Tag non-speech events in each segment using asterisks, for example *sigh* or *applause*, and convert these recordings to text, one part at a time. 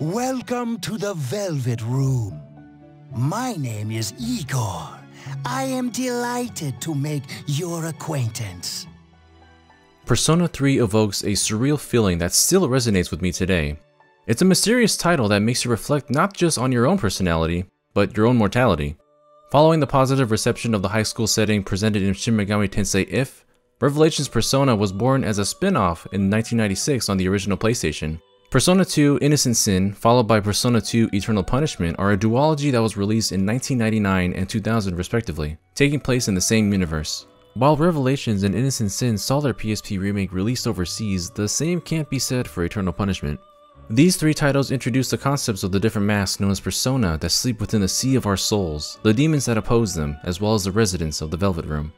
Welcome to the Velvet Room. My name is Igor. I am delighted to make your acquaintance. Persona 3 evokes a surreal feeling that still resonates with me today. It's a mysterious title that makes you reflect not just on your own personality, but your own mortality. Following the positive reception of the high school setting presented in Shin Megami Tensei If, Revelations Persona was born as a spin-off in 1996 on the original PlayStation. Persona 2 Innocent Sin, followed by Persona 2 Eternal Punishment, are a duology that was released in 1999 and 2000 respectively, taking place in the same universe. While Revelations and Innocent Sin saw their PSP remake released overseas, the same can't be said for Eternal Punishment. These three titles introduce the concepts of the different masks known as persona that sleep within the sea of our souls, the demons that oppose them, as well as the residents of the Velvet Room.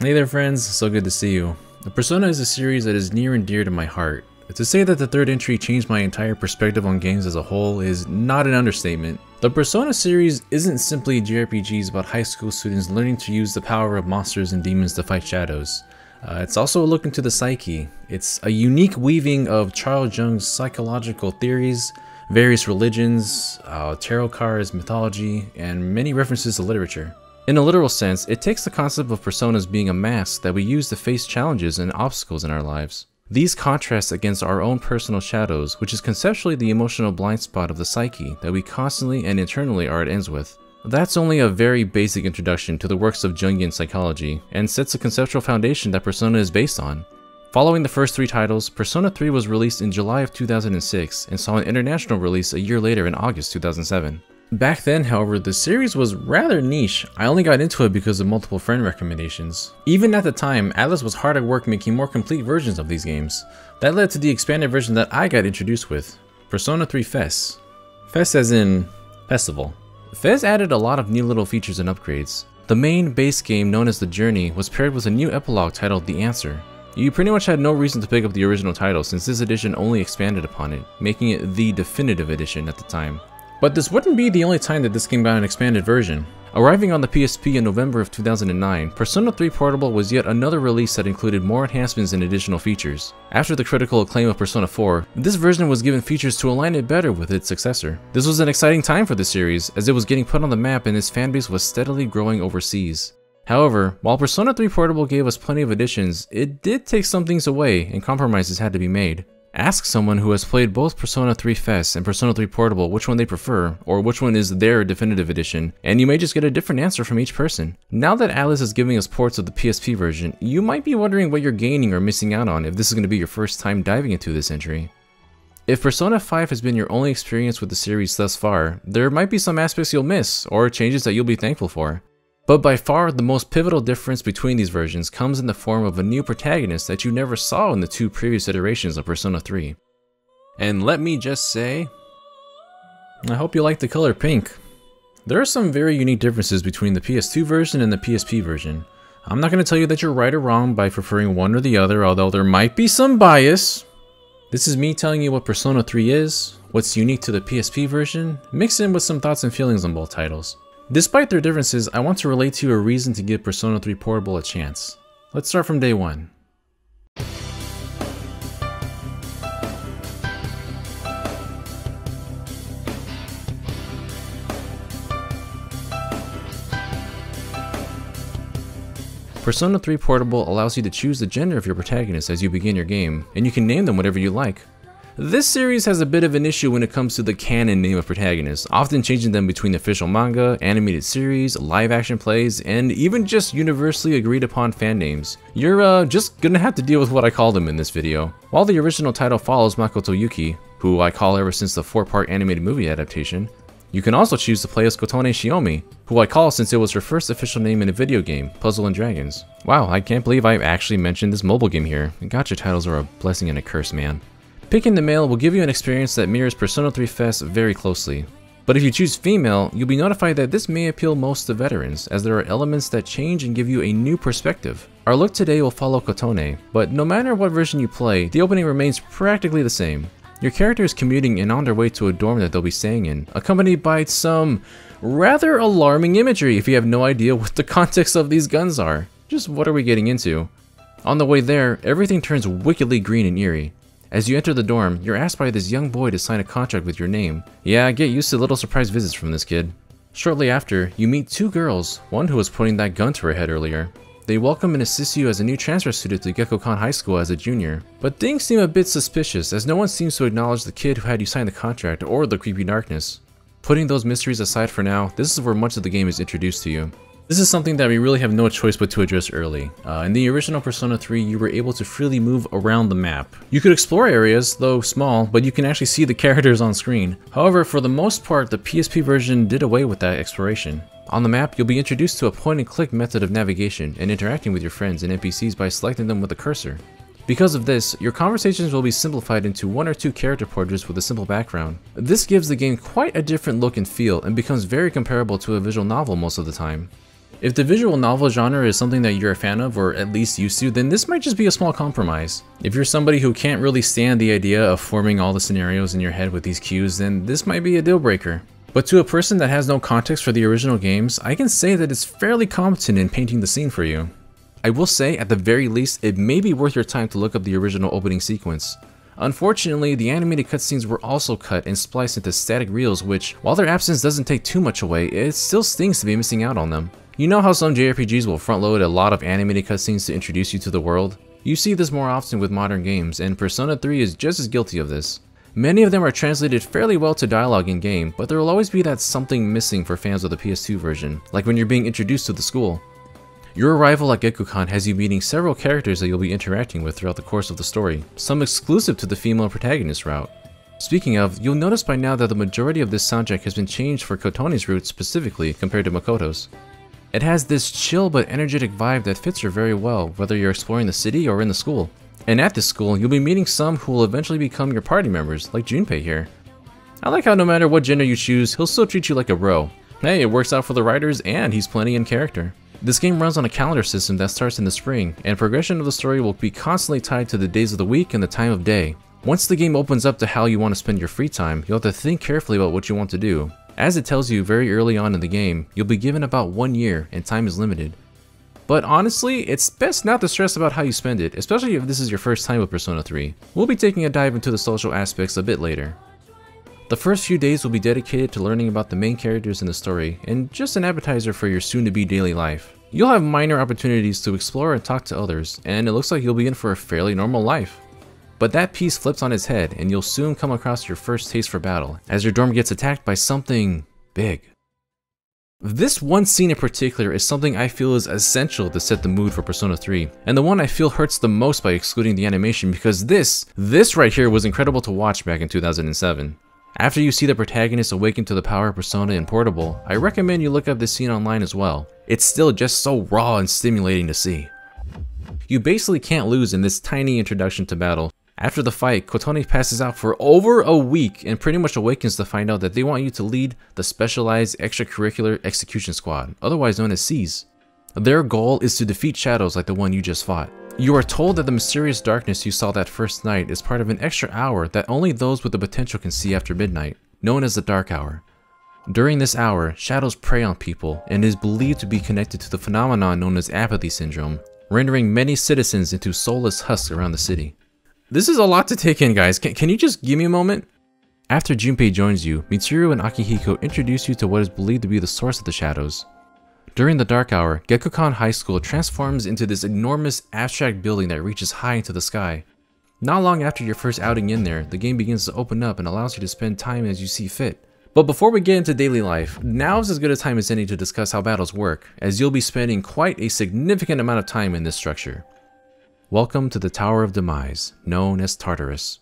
Hey there friends, so good to see you. Persona is a series that is near and dear to my heart. To say that the third entry changed my entire perspective on games as a whole is not an understatement. The Persona series isn't simply JRPGs about high school students learning to use the power of monsters and demons to fight shadows. Uh, it's also a look into the psyche. It's a unique weaving of Charles Jung's psychological theories, various religions, uh, tarot cards, mythology, and many references to literature. In a literal sense, it takes the concept of personas being a mask that we use to face challenges and obstacles in our lives. These contrast against our own personal shadows, which is conceptually the emotional blind spot of the psyche that we constantly and internally are at ends with. That's only a very basic introduction to the works of Jungian psychology, and sets a conceptual foundation that Persona is based on. Following the first three titles, Persona 3 was released in July of 2006 and saw an international release a year later in August 2007. Back then, however, the series was rather niche. I only got into it because of multiple friend recommendations. Even at the time, Atlus was hard at work making more complete versions of these games. That led to the expanded version that I got introduced with, Persona 3 FES. FES as in festival. FES added a lot of new little features and upgrades. The main base game known as The Journey was paired with a new epilogue titled The Answer. You pretty much had no reason to pick up the original title since this edition only expanded upon it, making it the definitive edition at the time. But this wouldn't be the only time that this game got an expanded version. Arriving on the PSP in November of 2009, Persona 3 Portable was yet another release that included more enhancements and additional features. After the critical acclaim of Persona 4, this version was given features to align it better with its successor. This was an exciting time for the series, as it was getting put on the map and its fanbase was steadily growing overseas. However, while Persona 3 Portable gave us plenty of additions, it did take some things away and compromises had to be made. Ask someone who has played both Persona 3 FES and Persona 3 Portable which one they prefer, or which one is their definitive edition, and you may just get a different answer from each person. Now that Atlus is giving us ports of the PSP version, you might be wondering what you're gaining or missing out on if this is going to be your first time diving into this entry. If Persona 5 has been your only experience with the series thus far, there might be some aspects you'll miss, or changes that you'll be thankful for. But by far, the most pivotal difference between these versions comes in the form of a new protagonist that you never saw in the two previous iterations of Persona 3. And let me just say, I hope you like the color pink. There are some very unique differences between the PS2 version and the PSP version. I'm not going to tell you that you're right or wrong by preferring one or the other, although there might be some bias. This is me telling you what Persona 3 is, what's unique to the PSP version, mixed in with some thoughts and feelings on both titles. Despite their differences, I want to relate to you a reason to give Persona 3 Portable a chance. Let's start from day one. Persona 3 Portable allows you to choose the gender of your protagonist as you begin your game, and you can name them whatever you like. This series has a bit of an issue when it comes to the canon name of protagonists, often changing them between official manga, animated series, live action plays, and even just universally agreed upon fan names. You're uh, just gonna have to deal with what I call them in this video. While the original title follows Makoto Yuki, who I call ever since the 4-part animated movie adaptation, you can also choose to play as Kotone Shiomi, who I call since it was her first official name in a video game, Puzzle and Dragons. Wow, I can't believe I've actually mentioned this mobile game here. Gotcha titles are a blessing and a curse, man. Picking the male will give you an experience that mirrors Persona 3 FES very closely. But if you choose female, you'll be notified that this may appeal most to veterans, as there are elements that change and give you a new perspective. Our look today will follow Kotone, but no matter what version you play, the opening remains practically the same. Your character is commuting and on their way to a dorm that they'll be staying in, accompanied by some rather alarming imagery if you have no idea *laughs* what the context of these guns are. Just what are we getting into? On the way there, everything turns wickedly green and eerie. As you enter the dorm, you're asked by this young boy to sign a contract with your name. Yeah, get used to little surprise visits from this kid. Shortly after, you meet two girls, one who was pointing that gun to her head earlier. They welcome and assist you as a new transfer student to Gekkoukan High School as a junior. But things seem a bit suspicious as no one seems to acknowledge the kid who had you sign the contract or the creepy darkness. Putting those mysteries aside for now, this is where much of the game is introduced to you. This is something that we really have no choice but to address early. Uh, in the original Persona 3, you were able to freely move around the map. You could explore areas, though small, but you can actually see the *laughs* characters on screen. However, for the most part, the PSP version did away with that exploration. On the map, you'll be introduced to a point-and-click method of navigation and interacting with your friends and NPCs by selecting them with a cursor. Because of this, your conversations will be simplified into one or two character portraits with a simple background. This gives the game quite a different look and feel and becomes very comparable to a visual novel most of the time. If the visual novel genre is something that you're a fan of or at least used to, then this might just be a small compromise. If you're somebody who can't really stand the idea of forming all the scenarios in your head with these cues, then this might be a deal breaker. But to a person that has no context for the original games, I can say that it's fairly competent in painting the scene for you. I will say, at the very least, it may be worth your time to look up the original opening sequence. Unfortunately, the animated cutscenes were also cut and spliced into static reels which, while their absence doesn't take too much away, it still stings to be missing out on them. You know how some JRPGs will front load a lot of animated cutscenes to introduce you to the world? You see this more often with modern games, and Persona 3 is just as guilty of this. Many of them are translated fairly well to dialogue in-game, but there will always be that something missing for fans of the PS2 version, like when you're being introduced to the school. Your arrival at Gekkoukan has you meeting several characters that you'll be interacting with throughout the course of the story, some exclusive to the female protagonist route. Speaking of, you'll notice by now that the majority of this soundtrack has been changed for Kotone's route specifically compared to Makoto's. It has this chill but energetic vibe that fits her very well, whether you're exploring the city or in the school. And at this school, you'll be meeting some who will eventually become your party members, like Junpei here. I like how no matter what gender you choose, he'll still treat you like a bro. Hey, it works out for the writers and he's plenty in character. This game runs on a calendar system that starts in the spring, and progression of the story will be constantly tied to the days of the week and the time of day. Once the game opens up to how you want to spend your free time, you'll have to think carefully about what you want to do. As it tells you very early on in the game, you'll be given about one year and time is limited. But honestly, it's best not to stress about how you spend it, especially if this is your first time with Persona 3. We'll be taking a dive into the social aspects a bit later. The first few days will be dedicated to learning about the main characters in the story, and just an appetizer for your soon-to-be daily life. You'll have minor opportunities to explore and talk to others, and it looks like you'll be in for a fairly normal life. But that piece flips on its head, and you'll soon come across your first taste for battle, as your dorm gets attacked by something big. This one scene in particular is something I feel is essential to set the mood for Persona 3, and the one I feel hurts the most by excluding the animation because this, this right here was incredible to watch back in 2007. After you see the protagonist awaken to the power of Persona in Portable, I recommend you look up this scene online as well. It's still just so raw and stimulating to see. You basically can't lose in this tiny introduction to battle, after the fight, Kotone passes out for over a week and pretty much awakens to find out that they want you to lead the Specialized Extracurricular Execution Squad, otherwise known as SEES. Their goal is to defeat shadows like the one you just fought. You are told that the mysterious darkness you saw that first night is part of an extra hour that only those with the potential can see after midnight, known as the Dark Hour. During this hour, shadows prey on people and is believed to be connected to the phenomenon known as apathy syndrome, rendering many citizens into soulless husks around the city. This is a lot to take in, guys. Can, can you just give me a moment? After Junpei joins you, Mitsuru and Akihiko introduce you to what is believed to be the source of the shadows. During the dark hour, Gekkoukan High School transforms into this enormous abstract building that reaches high into the sky. Not long after your first outing in there, the game begins to open up and allows you to spend time as you see fit. But before we get into daily life, now is as good a time as any to discuss how battles work, as you'll be spending quite a significant amount of time in this structure. Welcome to the Tower of Demise, known as Tartarus.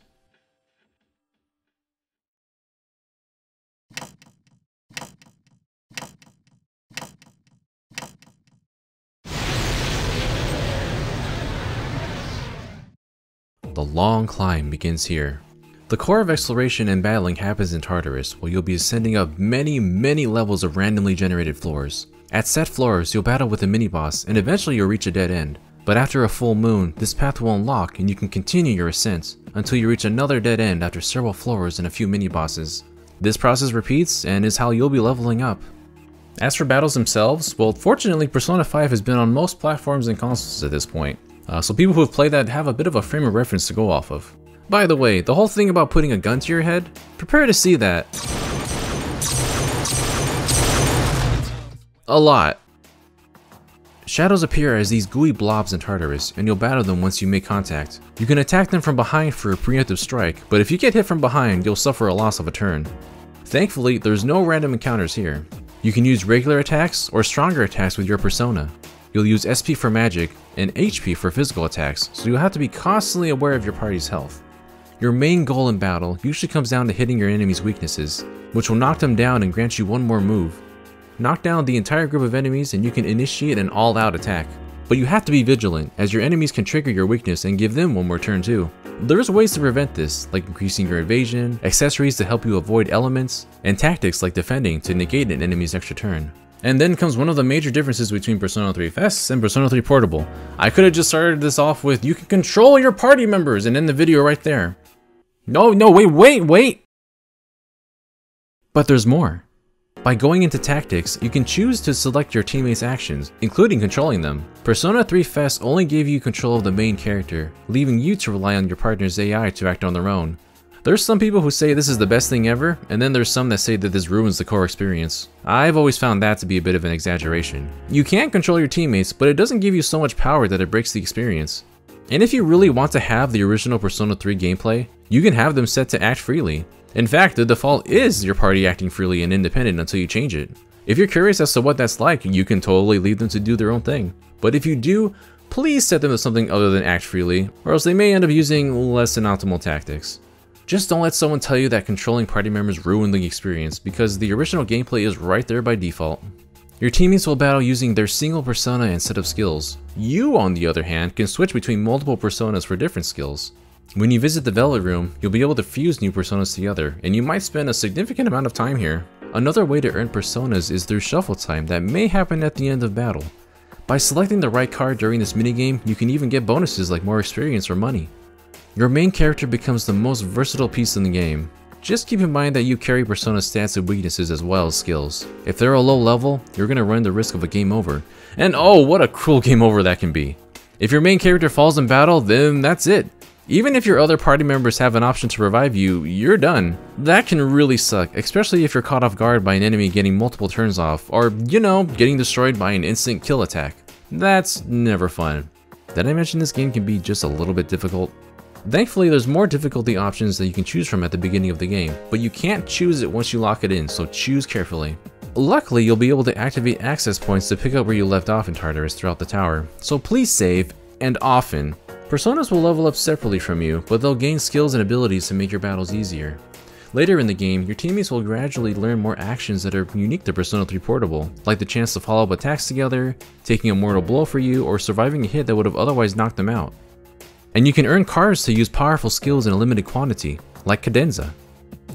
The long climb begins here. The core of exploration and battling happens in Tartarus, where you'll be ascending up many, many levels of randomly generated floors. At set floors, you'll battle with a mini-boss, and eventually you'll reach a dead end. But after a full moon, this path will unlock and you can continue your ascent until you reach another dead end after several floors and a few mini-bosses. This process repeats and is how you'll be leveling up. As for battles themselves, well fortunately Persona 5 has been on most platforms and consoles at this point, uh, so people who have played that have a bit of a frame of reference to go off of. By the way, the whole thing about putting a gun to your head, prepare to see that. A lot. Shadows appear as these gooey blobs in Tartarus, and you'll battle them once you make contact. You can attack them from behind for a preemptive strike, but if you get hit from behind, you'll suffer a loss of a turn. Thankfully, there's no random encounters here. You can use regular attacks or stronger attacks with your persona. You'll use SP for magic and HP for physical attacks, so you'll have to be constantly aware of your party's health. Your main goal in battle usually comes down to hitting your enemy's weaknesses, which will knock them down and grant you one more move, Knock down the entire group of enemies and you can initiate an all-out attack. But you have to be vigilant, as your enemies can trigger your weakness and give them one more turn too. There's ways to prevent this, like increasing your evasion, accessories to help you avoid elements, and tactics like defending to negate an enemy's extra turn. And then comes one of the major differences between Persona 3 FES and Persona 3 Portable. I could have just started this off with, you can control your party members and end the video right there. No, no, wait, wait, wait! But there's more. By going into tactics, you can choose to select your teammates' actions, including controlling them. Persona 3 FES only gave you control of the main character, leaving you to rely on your partner's AI to act on their own. There's some people who say this is the best thing ever, and then there's some that say that this ruins the core experience. I've always found that to be a bit of an exaggeration. You can control your teammates, but it doesn't give you so much power that it breaks the experience. And if you really want to have the original Persona 3 gameplay, you can have them set to act freely. In fact, the default is your party acting freely and independent until you change it. If you're curious as to what that's like, you can totally leave them to do their own thing. But if you do, please set them to something other than act freely, or else they may end up using less than optimal tactics. Just don't let someone tell you that controlling party members ruin the experience, because the original gameplay is right there by default. Your teammates will battle using their single persona and set of skills. You, on the other hand, can switch between multiple personas for different skills. When you visit the Velvet Room, you'll be able to fuse new personas together, and you might spend a significant amount of time here. Another way to earn personas is through shuffle time that may happen at the end of battle. By selecting the right card during this minigame, you can even get bonuses like more experience or money. Your main character becomes the most versatile piece in the game. Just keep in mind that you carry persona stats and weaknesses as well as skills. If they're a low level, you're gonna run the risk of a game over. And oh, what a cruel *laughs* game over that can be. If your main character falls in battle, then that's it. Even if your other party members have an option to revive you, you're done. That can really suck, especially if you're caught off guard by an enemy getting multiple turns off, or, you know, getting destroyed by an instant kill attack. That's never fun. Did I mention this game can be just a little bit difficult? Thankfully, there's more difficulty options that you can choose from at the beginning of the game, but you can't choose it once you lock it in, so choose carefully. Luckily, you'll be able to activate access points to pick up where you left off in Tartarus throughout the tower, so please save, and often. Personas will level up separately from you, but they'll gain skills and abilities to make your battles easier. Later in the game, your teammates will gradually learn more actions that are unique to Persona 3 Portable, like the chance to follow up attacks together, taking a mortal blow for you, or surviving a hit that would have otherwise knocked them out. And you can earn cards to use powerful skills in a limited quantity, like Cadenza.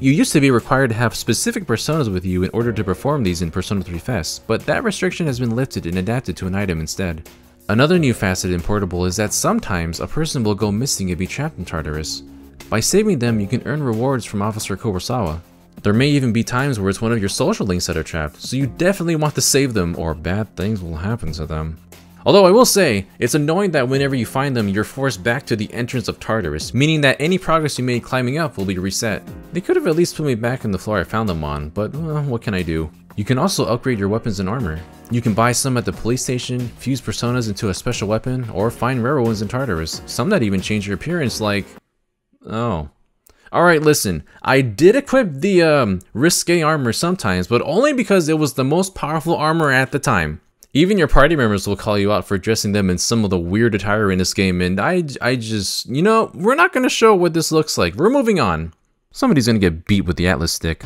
You used to be required to have specific personas with you in order to perform these in Persona 3 FES, but that restriction has been lifted and adapted to an item instead. Another new facet in Portable is that sometimes a person will go missing and be trapped in Tartarus. By saving them, you can earn rewards from Officer Kurosawa. There may even be times where it's one of your social links that are trapped, so you definitely want to save them or bad things will happen to them. Although I will say, it's annoying that whenever you find them, you're forced back to the entrance of Tartarus, meaning that any progress you made climbing up will be reset. They could have at least put me back in the floor I found them on, but well, what can I do? You can also upgrade your weapons and armor. You can buy some at the police station, fuse personas into a special weapon, or find rare ones in Tartarus. Some that even change your appearance like... Oh. Alright, listen. I did equip the um, risque armor sometimes, but only because it was the most powerful armor at the time. Even your party members will call you out for dressing them in some of the weird attire in this game, and I, I just, you know, we're not going to show what this looks like. We're moving on. Somebody's going to get beat with the Atlus stick.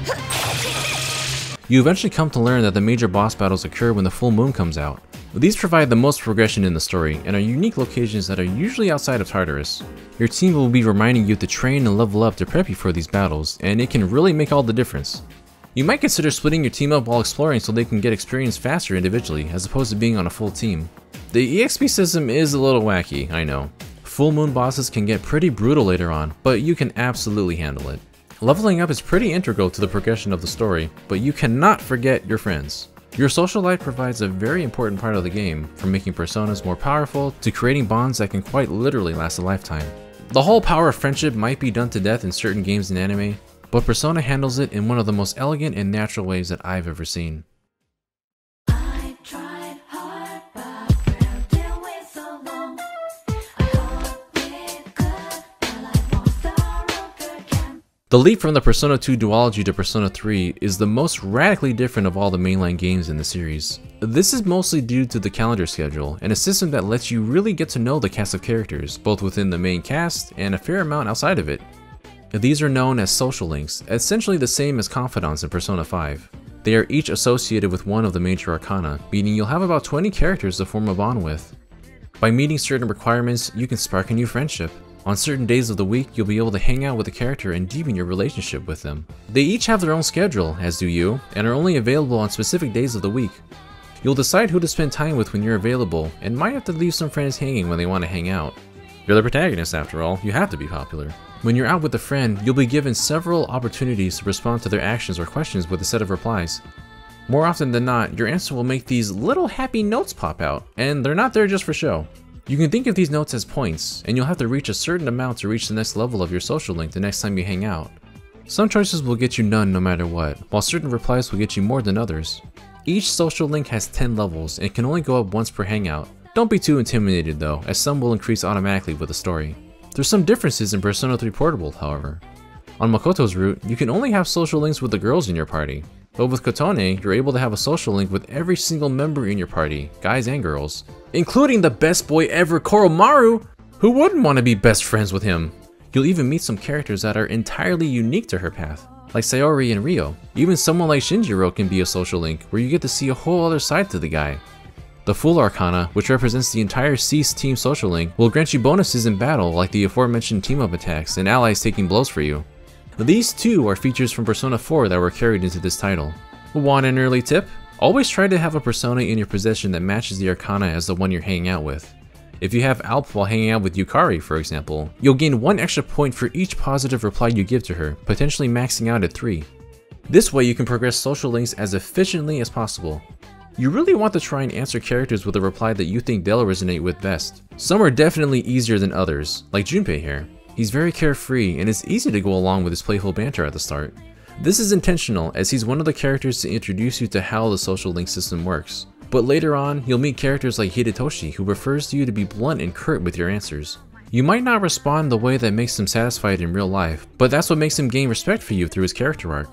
You eventually come to learn that the major boss battles occur when the full moon comes out. These provide the most progression in the story, and are unique locations that are usually outside of Tartarus. Your team will be reminding you to train and level up to prep you for these battles, and it can really make all the difference. You might consider splitting your team up while exploring so they can get experience faster individually, as opposed to being on a full team. The EXP system is a little wacky, I know. Full moon bosses can get pretty brutal later on, but you can absolutely handle it. Leveling up is pretty integral to the progression of the story, but you cannot forget your friends. Your social life provides a very important part of the game, from making personas more powerful to creating bonds that can quite literally last a lifetime. The whole power of friendship might be done to death in certain games and anime, but Persona handles it in one of the most elegant and natural ways that I've ever seen. The leap from the Persona 2 duology to Persona 3 is the most radically different of all the mainline games in the series. This is mostly due to the calendar schedule, and a system that lets you really get to know the cast of characters, both within the main cast and a fair amount outside of it. These are known as social links, essentially the same as confidants in Persona 5. They are each associated with one of the major arcana, meaning you'll have about 20 characters to form a bond with. By meeting certain requirements, you can spark a new friendship. On certain days of the week, you'll be able to hang out with a character and deepen your relationship with them. They each have their own schedule, as do you, and are only available on specific days of the week. You'll decide who to spend time with when you're available, and might have to leave some friends hanging when they want to hang out. You're the protagonist after all, you have to be popular. When you're out with a friend, you'll be given several opportunities to respond to their actions or questions with a set of replies. More often than not, your answer will make these little happy notes pop out, and they're not there just for show. You can think of these notes as points, and you'll have to reach a certain amount to reach the next level of your social link the next time you hang out. Some choices will get you none no matter what, while certain replies will get you more than others. Each social link has 10 levels and can only go up once per hangout. Don't be too intimidated though, as some will increase automatically with a story. There's some differences in Persona 3 Portable, however. On Makoto's route, you can only have social links with the girls in your party, but with Kotone, you're able to have a social link with every single member in your party, guys and girls, including the best boy ever Koromaru! Who wouldn't want to be best friends with him? You'll even meet some characters that are entirely unique to her path, like Saori and Rio. Even someone like Shinjiro can be a social link, where you get to see a whole other side to the guy. The Full Arcana, which represents the entire SEES team social link, will grant you bonuses in battle like the aforementioned team-up attacks and allies taking blows for you. These two are features from Persona 4 that were carried into this title. Want an early tip? Always try to have a persona in your possession that matches the arcana as the one you're hanging out with. If you have Alp while hanging out with Yukari, for example, you'll gain one extra point for each positive reply you give to her, potentially maxing out at 3. This way you can progress social links as efficiently as possible. You really want to try and answer characters with a reply that you think they'll resonate with best. Some are definitely easier than others, like Junpei here. He's very carefree, and it's easy to go along with his playful banter at the start. This is intentional, as he's one of the characters to introduce you to how the social link system works. But later on, you'll meet characters like Hidetoshi, who prefers you to be blunt and curt with your answers. You might not respond the way that makes him satisfied in real life, but that's what makes him gain respect for you through his character arc.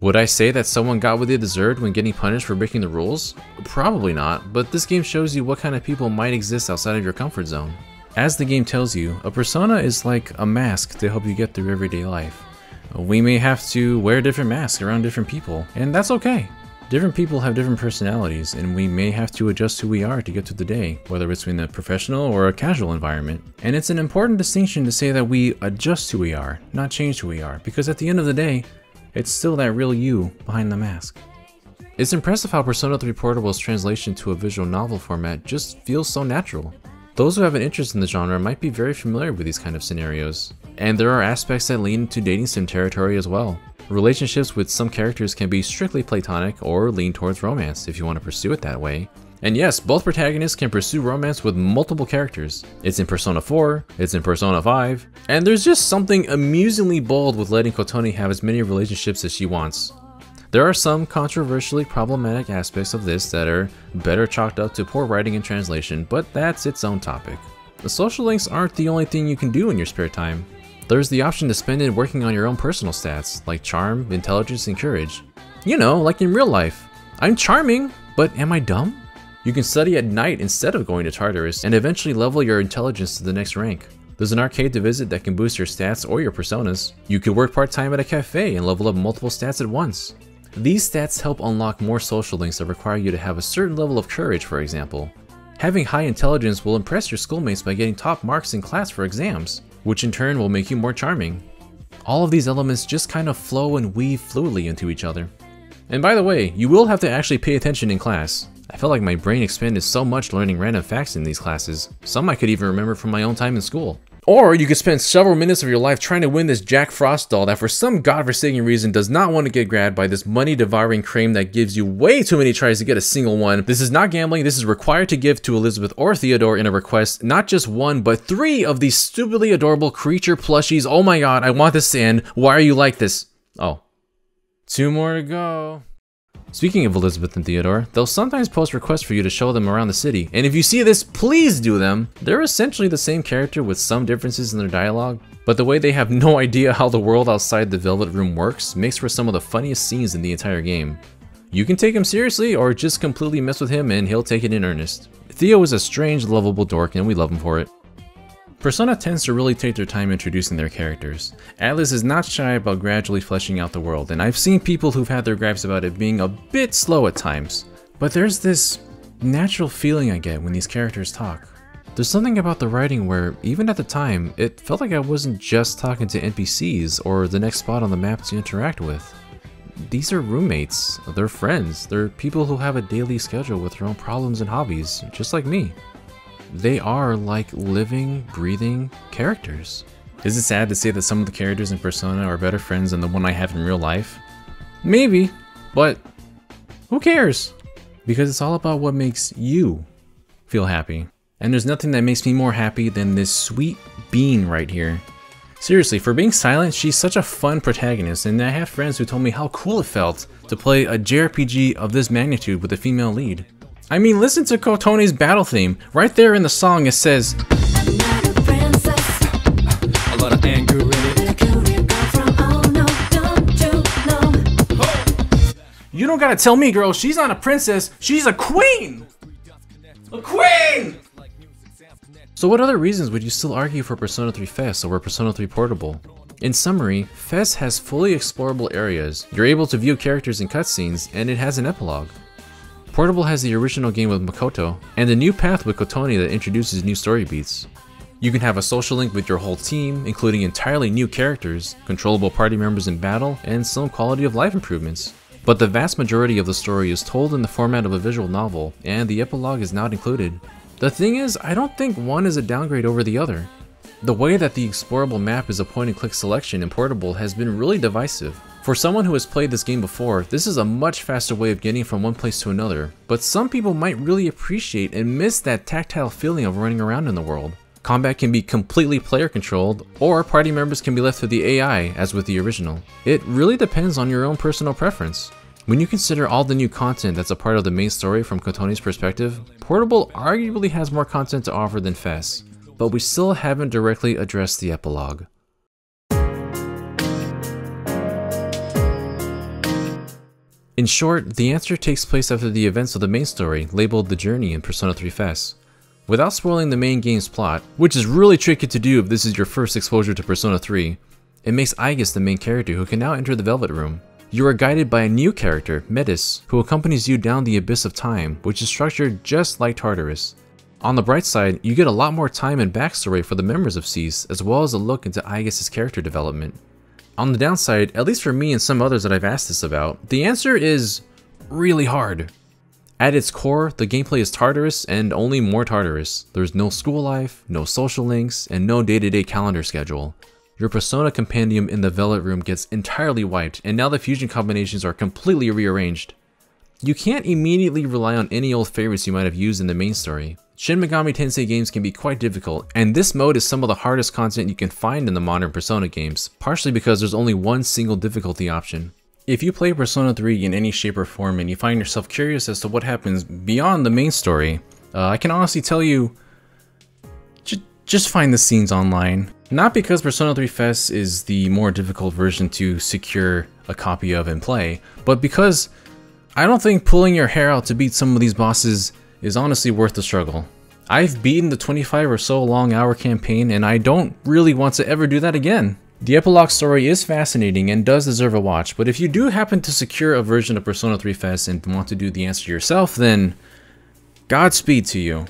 Would I say that someone got what they deserved when getting punished for breaking the rules? Probably not, but this game shows you what kind of people might exist outside of your comfort zone. As the game tells you, a persona is like a mask to help you get through everyday life. We may have to wear different masks around different people, and that's okay. Different people have different personalities, and we may have to adjust who we are to get through the day, whether it's in a professional or a casual environment. And it's an important distinction to say that we adjust who we are, not change who we are, because at the end of the day, it's still that real you behind the mask. It's impressive how Persona 3 Portable's translation to a visual novel format just feels so natural. Those who have an interest in the genre might be very familiar with these kind of scenarios. And there are aspects that lean into dating sim territory as well. Relationships with some characters can be strictly platonic or lean towards romance if you want to pursue it that way. And yes, both protagonists can pursue romance with multiple characters. It's in Persona 4, it's in Persona 5, and there's just something amusingly bold with letting Kotone have as many relationships as she wants. There are some controversially problematic aspects of this that are better chalked up to poor writing and translation, but that's its own topic. The social links aren't the only thing you can do in your spare time. There's the option to spend it working on your own personal stats, like charm, intelligence, and courage. You know, like in real life. I'm charming, but am I dumb? You can study at night instead of going to Tartarus, and eventually level your intelligence to the next rank. There's an arcade to visit that can boost your stats or your personas. You could work part-time at a cafe and level up multiple stats at once. These stats help unlock more social links that require you to have a certain level of courage, for example. Having high intelligence will impress your schoolmates by getting top marks in class for exams, which in turn will make you more charming. All of these elements just kind of flow and weave fluidly into each other. And by the way, you will have to actually pay attention in class. I felt like my brain expanded so much learning random facts in these classes, some I could even remember from my own time in school. Or you could spend several minutes of your life trying to win this Jack Frost doll that for some godforsaken reason does not want to get grabbed by this money devouring cream that gives you way too many tries to get a single one. This is not gambling, this is required to give to Elizabeth or Theodore in a request not just one, but three of these stupidly adorable creature plushies. Oh my god, I want this to end. Why are you like this? Oh. Two more to go. Speaking of Elizabeth and Theodore, they'll sometimes post requests for you to show them around the city, and if you see this, please do them! They're essentially the same character with some differences in their dialogue, but the way they have no *laughs* idea how the world outside the Velvet Room works makes for some of the funniest scenes in the entire game. You can take him seriously or just completely mess with him and he'll take it in earnest. Theo is a strange, lovable dork and we love him for it. Persona tends to really take their time introducing their characters. Atlus is not shy about gradually fleshing out the world, and I've seen people who've had their gripes about it being a bit slow at times. But there's this natural feeling I get when these characters talk. There's something about the writing where, even at the time, it felt like I wasn't just talking to NPCs or the next spot on the map to interact with. These are roommates, they're friends, they're people who have a daily schedule with their own problems and hobbies, just like me they are like living, breathing characters. Is it sad to say that some of the characters in Persona are better friends than the one I have in real life? Maybe, but who cares? Because it's all about what makes you feel happy. And there's nothing that makes me more happy than this sweet bean right here. Seriously, for being silent, she's such a fun protagonist, and I have friends who told me how cool it felt to play a JRPG of this magnitude with a female lead. I mean, listen to Kotone's battle theme. Right there in the song, it says, You don't gotta tell me, girl, she's not a princess, she's a queen! A queen! So what other reasons would you still argue for Persona 3 FES over Persona 3 Portable? In summary, FES has fully explorable areas, you're able to view characters in cutscenes, and it has an epilogue. Portable has the original game with Makoto, and a new path with Kotone that introduces new story beats. You can have a social link with your whole team, including entirely new characters, controllable party members in battle, and some quality of life improvements. But the vast majority of the story is told in the format of a visual novel, and the epilogue is not included. The thing is, I don't think one is a downgrade over the other. The way that the explorable map is a point and click selection in Portable has been really divisive. For someone who has played this game before, this is a much faster way of getting from one place to another, but some people might really appreciate and miss that tactile feeling of running around in the world. Combat can be completely player controlled, or party members can be left to the AI, as with the original. It really depends on your own personal preference. When you consider all the new content that's a part of the main story from Kotone's perspective, Portable arguably has more content to offer than FES, but we still haven't directly addressed the epilogue. In short, the answer takes place after the events of the main story, labeled The Journey in Persona 3 FES. Without spoiling the main game's plot, which is really tricky to do if this is your first exposure to Persona 3, it makes Aigis the main character who can now enter the Velvet Room. You are guided by a new character, Metis, who accompanies you down the Abyss of Time, which is structured just like Tartarus. On the bright side, you get a lot more time and backstory for the members of SEES, as well as a look into Aigis' character development. On the downside, at least for me and some others that I've asked this about, the answer is really hard. At its core, the gameplay is Tartarus and only more Tartarus. There's no school life, no social links, and no day-to-day -day calendar schedule. Your Persona compendium in the Velvet Room gets entirely wiped, and now the fusion combinations are completely rearranged. You can't immediately rely on any old favorites you might have used in the main story. Shin Megami Tensei games can be quite difficult, and this mode is some of the hardest content you can find in the modern Persona games, partially because there's only one single difficulty option. If you play Persona 3 in any shape or form and you find yourself curious as to what happens beyond the main story, uh, I can honestly tell you, just find the scenes online. Not because Persona 3 FES is the more difficult version to secure a copy of and play, but because I don't think pulling your hair out to beat some of these bosses is honestly worth the struggle. I've beaten the 25 or so long hour campaign and I don't really want to ever do that again. The epilogue story is fascinating and does deserve a watch, but if you do happen to secure a version of Persona 3 FES and want to do the answer yourself, then Godspeed to you.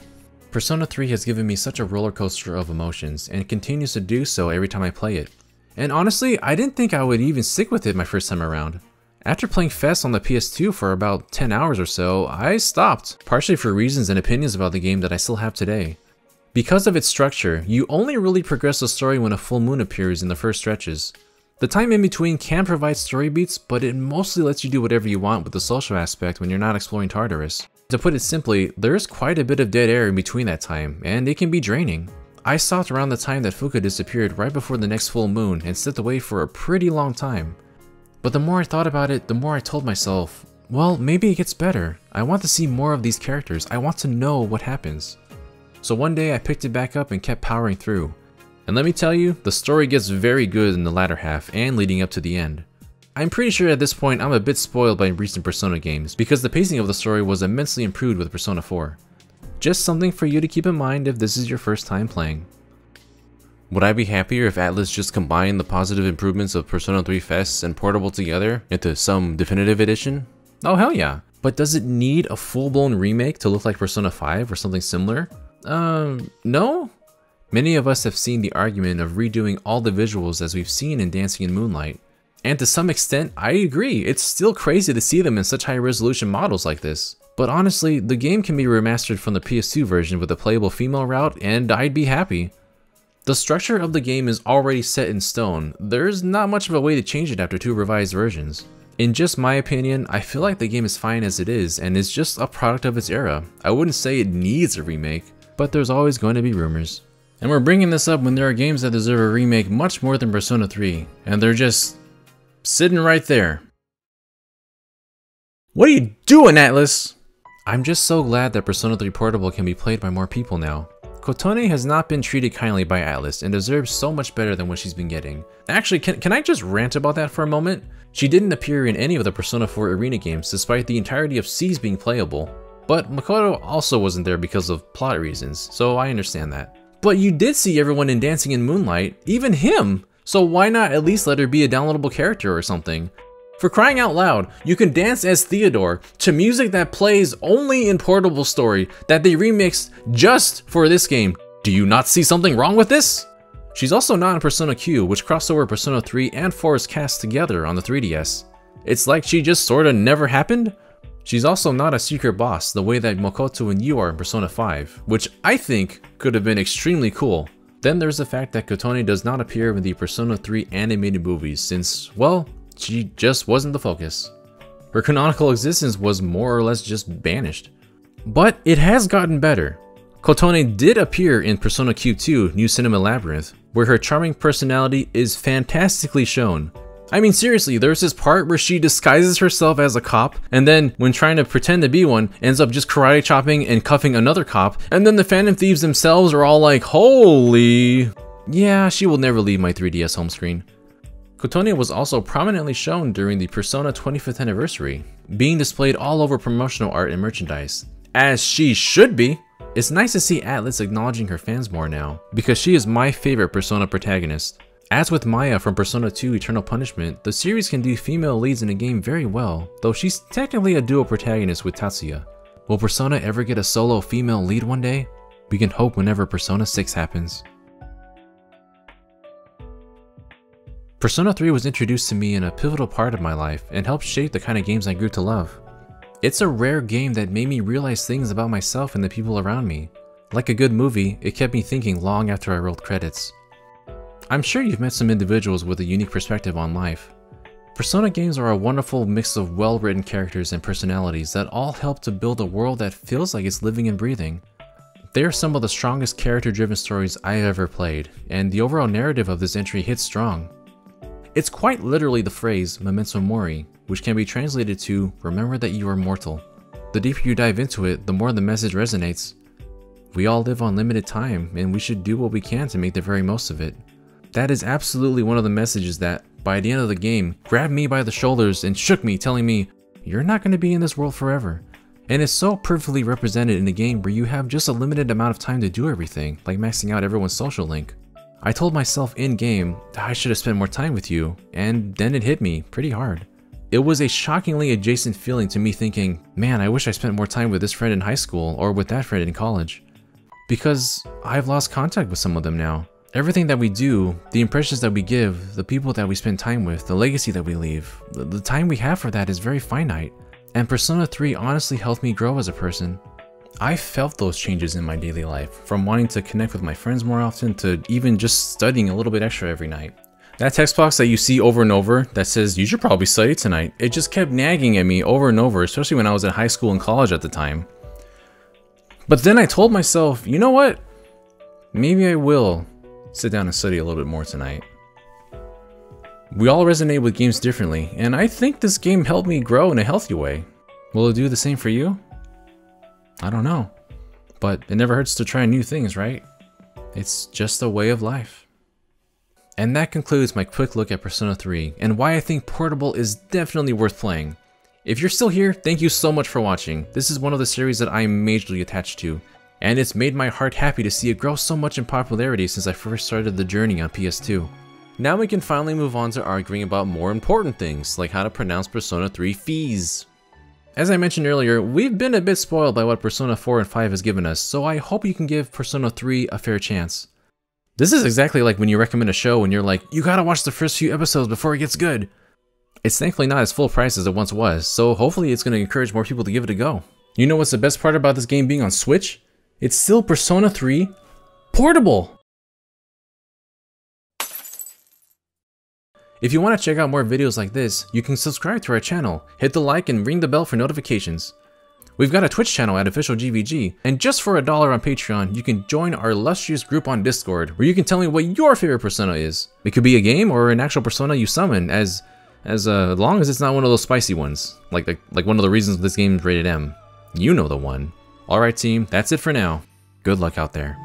Persona 3 has given me such a roller coaster of emotions and continues to do so every time I play it. And honestly, I didn't think I would even stick with it my first time around. After playing FES on the PS2 for about 10 hours or so, I stopped, partially for reasons and opinions about the game that I still have today. Because of its structure, you only really progress the story when a full moon appears in the first stretches. The time in between can provide story beats, but it mostly lets you do whatever you want with the social aspect when you're not exploring Tartarus. To put it simply, there's quite a bit of dead air in between that time, and it can be draining. I stopped around the time that Fuka disappeared right before the next full moon and stepped away for a pretty long time. But the more I thought about it, the more I told myself, well, maybe it gets better. I want to see more of these characters. I want to know what happens. So one day I picked it back up and kept powering through. And let me tell you, the story gets very good in the latter half and leading up to the end. I'm pretty sure at this point I'm a bit spoiled by recent Persona games because the pacing of the story was immensely improved with Persona 4. Just something for you to keep in mind if this is your first time playing. Would I be happier if Atlus just combined the positive improvements of Persona 3 FES and Portable together into some definitive edition? Oh hell yeah. But does it need a full-blown remake to look like Persona 5 or something similar? Um, no? Many of us have seen the argument of redoing all the visuals as we've seen in Dancing in Moonlight. And to some extent, I agree, it's still crazy to see them in such high resolution models like this. But honestly, the game can be remastered from the PS2 version with a playable female route and I'd be happy. The structure of the game is already set in stone, there's not much of a way to change it after two revised versions. In just my opinion, I feel like the game is fine as it is and is just a product of its era. I wouldn't say it needs a remake, but there's always going to be rumors. And we're bringing this up when there are games that deserve a remake much more than Persona 3, and they're just sitting right there. What are you doing, Atlus? I'm just so glad that Persona 3 Portable can be played by more people now. Kotone has not been treated kindly by Atlus and deserves so much better than what she's been getting. Actually, can, can I just rant about that for a moment? She didn't appear in any of the Persona 4 arena games despite the entirety of SEES being playable. But Makoto also wasn't there because of plot reasons, so I understand that. But you did see everyone in Dancing in Moonlight, even him! So why not at least let her be a downloadable character or something? For crying out loud, you can dance as Theodore to music that plays only in Portable Story that they remixed just for this game. Do you not see something wrong with this? She's also not in Persona Q, which crossed over Persona 3 and 4's cast together on the 3DS. It's like she just sorta never happened? She's also not a secret boss the way that Makoto and you are in Persona 5, which I think could have been extremely cool. Then there's the fact that Kotone does not appear in the Persona 3 animated movies since, well, she just wasn't the focus. Her canonical existence was more or less just banished. But it has gotten better. Kotone did appear in Persona Q2 New Cinema Labyrinth, where her charming personality is fantastically shown. I mean seriously, there's this part where she disguises herself as a cop, and then when trying to pretend to be one, ends up just karate chopping and cuffing another cop, and then the Phantom Thieves themselves are all like, holy... Yeah, she will never leave my 3DS home screen. Kotone was also prominently shown during the Persona 25th anniversary, being displayed all over promotional art and merchandise. As she should be! It's nice to see Atlus acknowledging her fans more now, because she is my favorite Persona protagonist. As with Maya from Persona 2 Eternal Punishment, the series can do female leads in a game very well, though she's technically a dual protagonist with Tatsuya. Will Persona ever get a solo female lead one day? We can hope whenever Persona 6 happens. Persona 3 was introduced to me in a pivotal part of my life and helped shape the kind of games I grew to love. It's a rare game that made me realize things about myself and the people around me. Like a good movie, it kept me thinking long after I rolled credits. I'm sure you've met some individuals with a unique perspective on life. Persona games are a wonderful mix of well-written characters and personalities that all help to build a world that feels like it's living and breathing. They are some of the strongest character-driven stories I've ever played, and the overall narrative of this entry hits strong. It's quite literally the phrase memento mori, which can be translated to remember that you are mortal. The deeper you dive into it, the more the message resonates. We all live on limited time, and we should do what we can to make the very most of it. That is absolutely one of the messages that, by the end of the game, grabbed me by the shoulders and shook me, telling me, You're not going to be in this world forever. And it's so perfectly represented in a game where you have just a limited amount of time to do everything, like maxing out everyone's social link. I told myself in-game that I should have spent more time with you, and then it hit me pretty hard. It was a shockingly adjacent feeling to me thinking, man, I wish I spent more time with this friend in high school or with that friend in college. Because I've lost contact with some of them now. Everything that we do, the impressions that we give, the people that we spend time with, the legacy that we leave, the time we have for that is very finite. And Persona 3 honestly helped me grow as a person. I felt those changes in my daily life, from wanting to connect with my friends more often to even just studying a little bit extra every night. That text box that you see over and over that says, you should probably study tonight, it just kept nagging at me over and over, especially when I was in high school and college at the time. But then I told myself, you know what? Maybe I will sit down and study a little bit more tonight. We all resonate with games differently, and I think this game helped me grow in a healthy way. Will it do the same for you? I don't know. But it never hurts to try new things, right? It's just a way of life. And that concludes my quick look at Persona 3 and why I think Portable is definitely worth playing. If you're still here, thank you so much for watching. This is one of the series that I am majorly attached to, and it's made my heart happy to see it grow so much in popularity since I first started the journey on PS2. Now we can finally move on to arguing about more important things, like how to pronounce Persona 3 FES. As I mentioned earlier, we've been a bit spoiled by what Persona 4 and 5 has given us, so I hope you can give Persona 3 a fair chance. This is exactly like when you recommend a show and you're like, you gotta watch the first few episodes before it gets good. It's thankfully not as full price as it once was, so hopefully it's gonna encourage more people to give it a go. You know what's the best part about this game being on Switch? It's still Persona 3 portable! If you want to check out more videos like this, you can subscribe to our channel, hit the like and ring the bell for notifications. We've got a Twitch channel at Official GVG, and just for a dollar on Patreon, you can join our illustrious group on Discord, where you can tell me what your favorite persona is. It could be a game or an actual persona you summon, as as uh, long as it's not one of those spicy ones, like, like like one of the reasons this game is rated M. You know the one. Alright team, that's it for now. Good luck out there.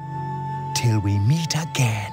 Till we meet again.